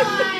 Bye.